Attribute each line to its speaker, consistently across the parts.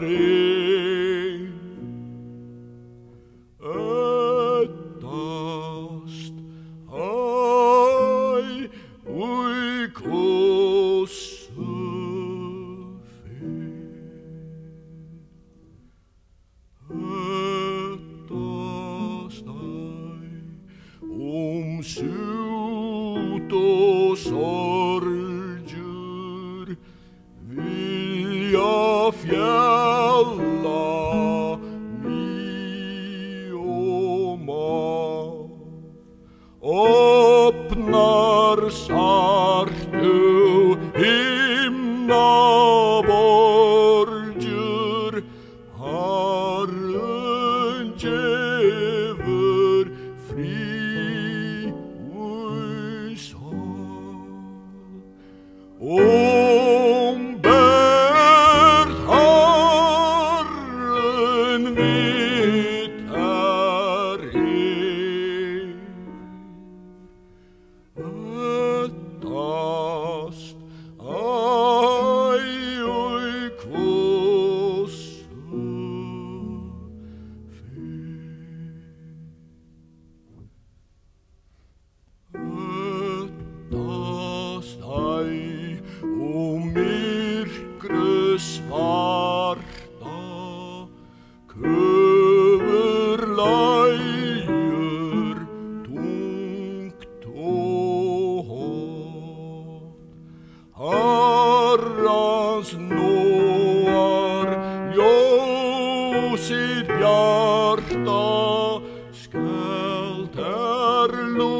Speaker 1: Maria. Waterloo.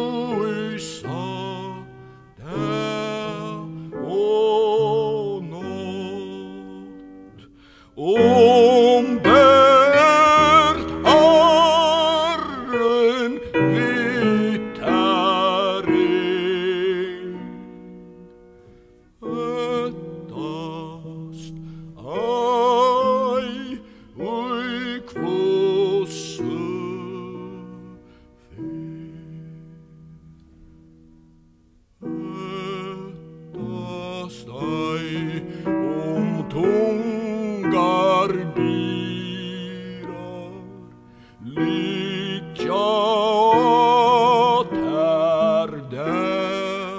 Speaker 1: Miskunn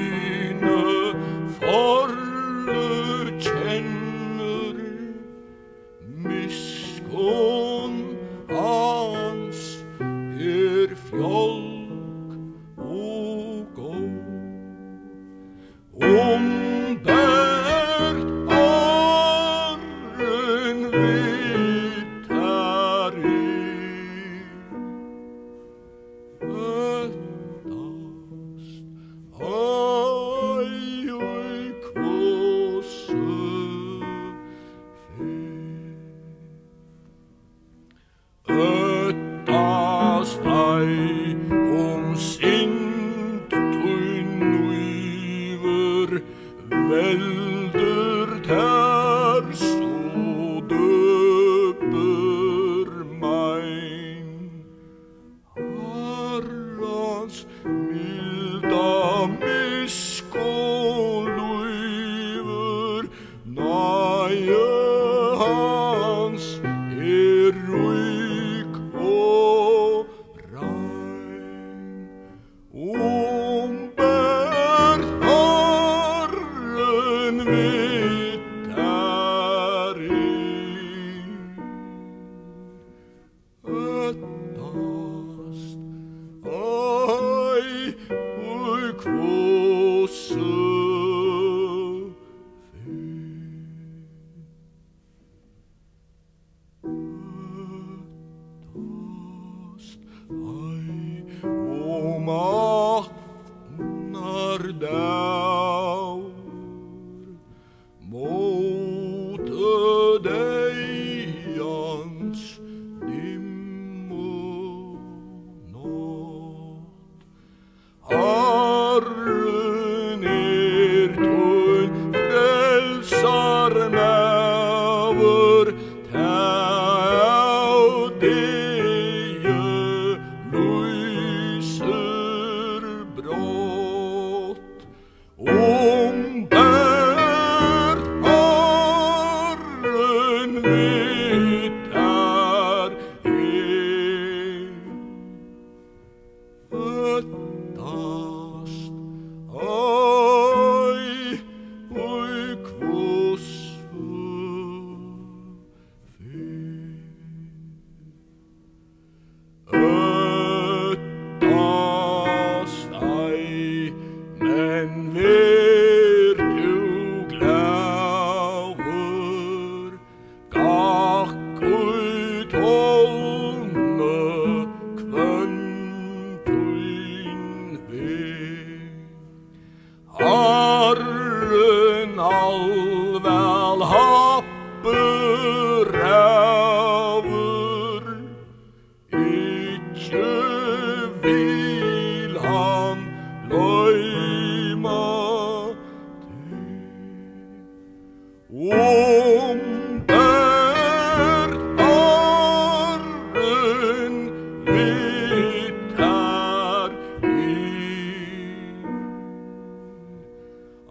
Speaker 1: look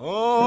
Speaker 1: Oh.